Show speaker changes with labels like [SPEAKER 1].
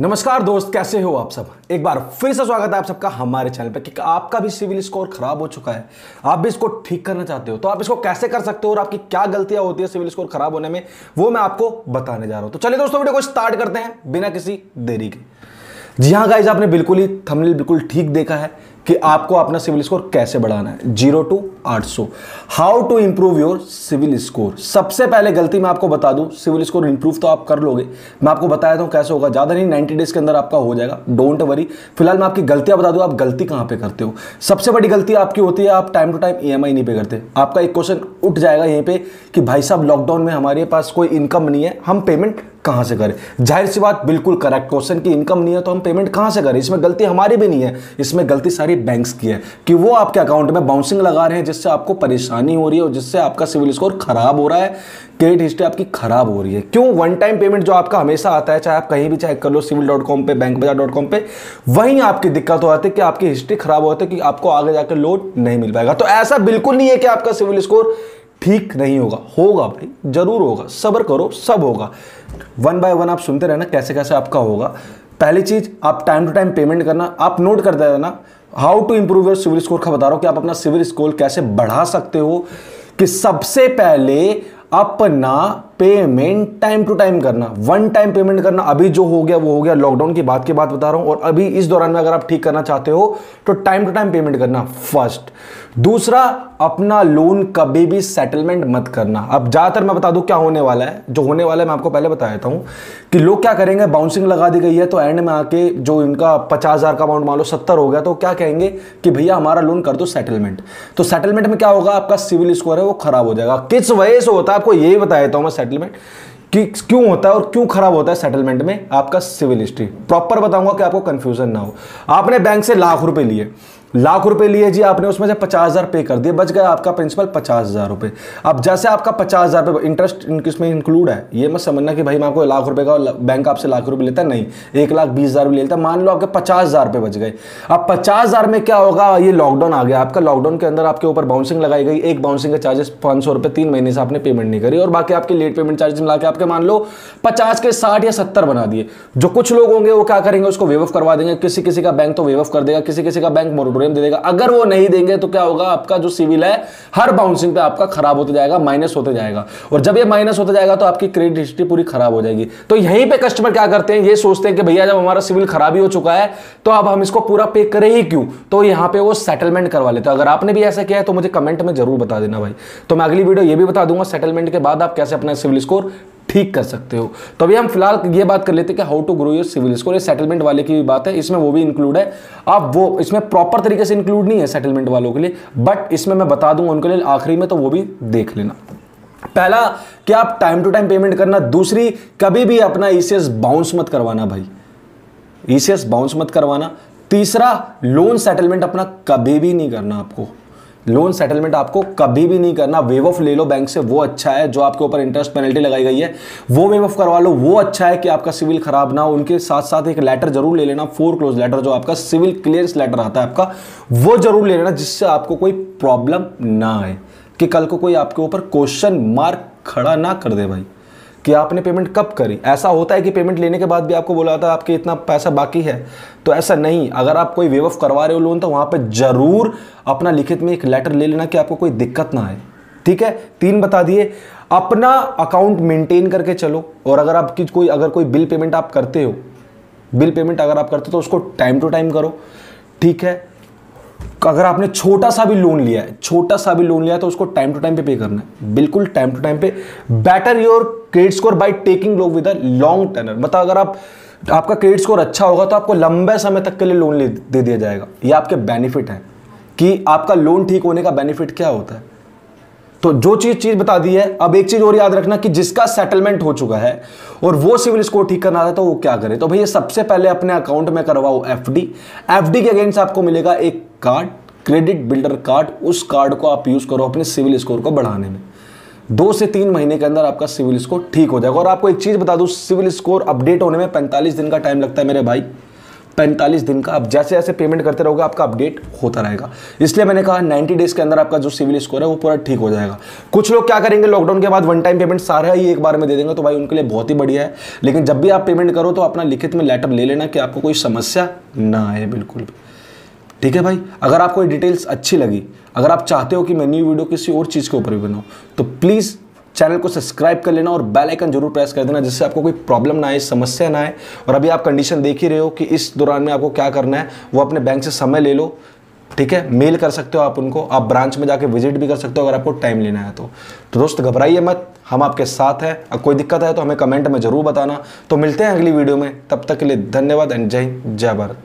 [SPEAKER 1] नमस्कार दोस्त, कैसे हो आप सब? एक बार फिर से स्वागत है आप सबका हमारे चैनल पर आपका भी सिविल स्कोर खराब हो चुका है, आप भी इसको ठीक करना चाहते हो तो आप इसको कैसे कर सकते हो और आपकी क्या गलतियाँ होती है सिविल स्कोर खराब होने में, वो मैं आपको बताने जा रहा हूँ। तो चलिए दोस्तों, वीडियो को स्टार्ट करते हैं बिना किसी देरी के। जी हाँ गाइज़ आपने बिल्कुल ही थंबनेल बिल्कुल ठीक देखा है। कि आपको अपना सिविल स्कोर कैसे बढ़ाना है? ज़ीरो टू आठ सौ। How to improve your CIBIL score सबसे पहले गलती मैं आपको बता दूँ, सिविल स्कोर इंप्रूव तो आप कर लोगे। मैं आपको बताया था कैसे होगा। ज़्यादा नहीं नाइन्टी डेज़ के अंदर आपका हो जाएगा। डोंट वरी फ़िलहाल मैं आपकी गलतियाँ बता दूँ, आप गलती कहाँ पे करते हो? सबसे बड़ी गलती आपकी होती है, आप टाइम टू टाइम ईएमआई नहीं पे करते। आपका एक क्वेश्चन उठ जाएगा यहीं पर कि भाई साहब लॉकडाउन में हमारे पास कोई इनकम नहीं है। हम पेमेंट कहाँ से करें? ज़ाहिर सी बात, बिल्कुल करेक्ट क्वेश्चन की इनकम नहीं है तो हम पेमेंट कहाँ से करें? इसमें गलती हमारी भी नहीं है। इसमें गलती सारी बैंक्स की है कि वो आपके अकाउंट में बाउंसिंग लगा रहे हैं, जिससे आपको परेशानी हो रही है और जिससे आपका सिविल स्कोर खराब हो रहा है। क्रेडिट हिस्ट्री आपकी खराब हो रही है। क्यों? वन टाइम पेमेंट जो आपका हमेशा आता है, चाहे आप कहीं भी चेक कर लो सिविल डॉट कॉम पर बैंक बाज़ार डॉट कॉम पर वहीं आपकी दिक्कत हो जाती है कि आपकी हिस्ट्री खराब होती है कि आपको आगे जाकर लोड नहीं मिल पाएगा। तो ऐसा बिल्कुल नहीं है कि आपका सिविल स्कोर ठीक नहीं होगा। होगा भाई, ज़रूर होगा। सब्र करो, सब होगा। वन बाय वन आप सुनते रहना कैसे कैसे आपका होगा। पहली चीज़, आप टाइम टू टाइम पेमेंट करना। आप नोट करते रहना how to improve your CIBIL score का बता रहा कि आप अपना सिविल स्कोर कैसे बढ़ा सकते हो कि सबसे पहले अपना पेमेंट टाइम टू टाइम करना वन टाइम पेमेंट करना, अभी जो हो गया, वो हो गया लॉकडाउन की बात की बात बता रहा हूँ, और अभी इस दौरान में अगर आप ठीक करना चाहते हो तो टाइम टू टाइम पेमेंट करना फ़र्स्ट दूसरा, अपना लोन कभी भी सेटलमेंट मत करना। अब ज़्यादातर मैं बता दूँ क्या होने वाला है। जो होने वाला है, मैं आपको पहले बता देता हूँ कि लोग क्या करेंगे बाउंसिंग लगा दी गई है तो एंड में आके जो इनका पचास हज़ार का अमाउंट मान लो सत्तर हो गया तो क्या कहेंगे कि भैया हमारा लोन कर दो सेटलमेंट तो सेटलमेंट में क्या होगा, आपका सिविल स्कोर है, वो खराब हो जाएगा। किस वजह से होता है, आपको यही बता देता हूँ मैं सेटलमेंट कि क्यों होता है और क्यों खराब होता है सेटलमेंट में आपका सिविल हिस्ट्री प्रॉपर बताऊँगा कि आपको कंफ्यूजन ना हो। आपने बैंक से लाख रुपए लिए। लाख रुपए लिए जी आपने, उसमें से पचास हज़ार पे कर दिए, बच गया आपका प्रिंसिपल पचास हज़ार रुपए। अब जैसे आपका पचास हज़ार रुपए इंटरेस्ट इसमें इंक्लूड है, ये मत समझना कि भाई मैं आपको लाख रुपए का बैंक आपसे लाख रुपए लेता नहीं, एक लाख बीस हज़ार भी लेता मान लो आपके पचास हज़ार रुपए बच गए। अब पचास हज़ार में क्या होगा, ये लॉकडाउन आ गया, आपका लॉकडाउन के अंदर आपके ऊपर बाउंसिंग लगाई गई, एक बाउंसिंग के चार्जेस पाँच सौ रुपए तीन महीने से आपने पेमेंट नहीं करी, और बाकी आपके लेट पेमेंट चार्जेस मिला के आपके मान लो पचास के साठ या सत्तर बना दिए। जो कुछ लोग होंगे वो क्या करेंगे, उसको वेव ऑफ़ करवा देंगे किसी किसी का बैंक तो वेव ऑफ़ कर देगा किसी किसी का बैंक मोरिटोरियम दे देगा। अगर वो नहीं देंगे तो क्या होगा? आपका जो सिविल है, हर बाउंसिंग पे आपका खराब होते जाएगा माइनस होते जाएगा। और जब ये माइनस होते जाएगा तो आपकी क्रेडिट हिस्ट्री पूरी खराब हो जाएगी। तो यहीं पे कस्टमर क्या करते हैं? ये सोचते हैं कि भैया, जब हमारा सिविल खराब ही हो चुका है तो अब हम इसको पूरा पे करें ही क्यों? तो यहाँ पे वो सेटलमेंट करवा लेते अगर आपने भी ऐसा किया है तो मुझे कमेंट में ज़रूर बता देना भाई। तो मैं अगली वीडियो ये भी बता दूँगा सेटलमेंट के बाद आप कैसे अपना सिविल स्कोर ठीक कर सकते हो। तो अभी हम फ़िलहाल ये बात कर लेते हैं कि how to grow your CIBIL score ये सेटलमेंट वाले की भी बात है, इसमें वो भी इंक्लूड है। अब वो, इसमें प्रॉपर तरीके से इंक्लूड नहीं है सेटलमेंट वालों के लिए बट इसमें मैं बता दूँगा उनके लिए आखिरी में तो वो भी देख लेना। पहला, कि आप टाइम टू टाइम पेमेंट करना। दूसरी, कभी भी अपना ईसीएस बाउंस मत करवाना भाई। ईसीएस बाउंस मत करवाना। तीसरा लोन सेटलमेंट अपना कभी भी नहीं करना आपको। लोन सेटलमेंट आपको कभी भी नहीं करना। वेव ऑफ़ ले लो बैंक से, वो अच्छा है, जो आपके ऊपर इंटरेस्ट पेनल्टी लगाई गई है, वो वेव ऑफ़ करवा लो। वो अच्छा है कि आपका सिविल खराब ना हो, उनके साथ साथ एक लेटर ज़रूर ले लेना फोर क्लोज लेटर जो आपका, सिविल क्लियरेंस लेटर आता है आपका, वो ज़रूर ले लेना, जिससे आपको कोई प्रॉब्लम ना आए, कि कल को कोई आपके ऊपर क्वेश्चन मार्क खड़ा ना कर दे भाई। कि आपने पेमेंट कब करी? ऐसा होता है कि पेमेंट लेने के बाद भी आपको बोला था, आपके इतना पैसा बाकी है। तो ऐसा नहीं। अगर आप कोई वेव ऑफ़ करवा रहे हो लोन तो वहाँ पर ज़रूर अपना लिखित में एक लेटर ले लेना कि आपको कोई दिक्कत ना आए। ठीक है? तीन बता दिए। अपना अकाउंट मेंटेन करके चलो। और अगर आपकी कोई, अगर कोई बिल पेमेंट आप करते हो बिल पेमेंट अगर आप करते हो तो उसको टाइम टू टाइम करो। ठीक है? अगर आपने छोटा सा भी लोन लिया है, छोटा सा भी लोन लिया है तो उसको टाइम टू टाइम पे पे करना है। बिल्कुल time to time pay. Better your credit score by taking loan with a long tenure मतलब अगर आप, आपका क्रेडिट स्कोर अच्छा होगा तो आपको लंबे समय तक के लिए लोन दे दिया जाएगा। ये आपके बेनिफिट है। कि आपका लोन ठीक होने का बेनिफिट क्या होता है? तो जो चीज़ चीज़ बता दी है, अब एक चीज़ और याद रखना कि जिसका सेटलमेंट हो चुका है, और वो सिविल स्कोर ठीक करना था तो वो क्या करे? तो भैया, सबसे पहले अपने अकाउंट में करवाओ एफडी एफडी के अगेंस्ट आपको मिलेगा एक कार्ड क्रेडिट बिल्डर कार्ड उस कार्ड को आप यूज़ करो अपने सिविल स्कोर को बढ़ाने में। दो से तीन महीने के अंदर आपका सिविल स्कोर ठीक हो जाएगा। और आपको एक चीज़ बता दूँ, सिविल स्कोर अपडेट होने में 45 दिन का टाइम लगता है मेरे भाई। पैंतालीस दिन का आप जैसे जैसे पेमेंट करते रहोगे, आपका अपडेट होता रहेगा। इसलिए मैंने कहा नाइन्टी डेज़ के अंदर आपका जो सिविल स्कोर है, वो पूरा ठीक हो जाएगा। कुछ लोग क्या करेंगे लॉकडाउन के बाद वन टाइम पेमेंट सारा ही एक बार में दे देंगे तो भाई उनके लिए बहुत ही बढ़िया है। लेकिन जब भी आप पेमेंट करो तो अपना लिखित में लेटर ले लेना कि आपको कोई समस्या ना आए, बिल्कुल। भी ठीक है भाई? अगर आपको ये डिटेल्स अच्छी लगी, अगर आप चाहते हो कि मैं न्यू वीडियो किसी और चीज़ के ऊपर भी बनाऊँ तो प्लीज़ चैनल को सब्सक्राइब कर लेना और बेल आइकन ज़रूर प्रेस कर देना जिससे आपको कोई प्रॉब्लम ना आए, समस्या ना आए। और अभी आप कंडीशन देख ही रहे हो कि इस दौरान में आपको क्या करना है, वो अपने बैंक से समय ले लो, ठीक है? मेल कर सकते हो आप उनको, आप ब्रांच में जाके विज़िट भी कर सकते हो अगर आपको टाइम लेना है तो। तो दोस्त, घबराइए मत, हम आपके साथ हैं। अगर कोई दिक्कत है तो हमें कमेंट में ज़रूर बताना। तो मिलते हैं अगली वीडियो में, तब तक के लिए धन्यवाद एंड जय जय भारत।